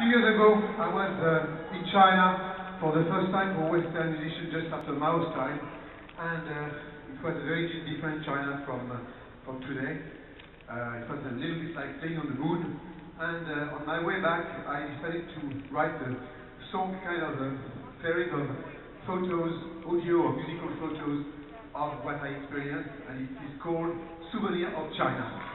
few years ago, I was uh, in China for the first time for Western musicians just after Mao's time, and uh, it was a very different China from uh, from today. Uh, it was a little bit like playing on the moon, and uh, on my way back, I decided to write a song, kind of a pairing of photos, audio or musical photos of what I experienced, and it is called Souvenir of China.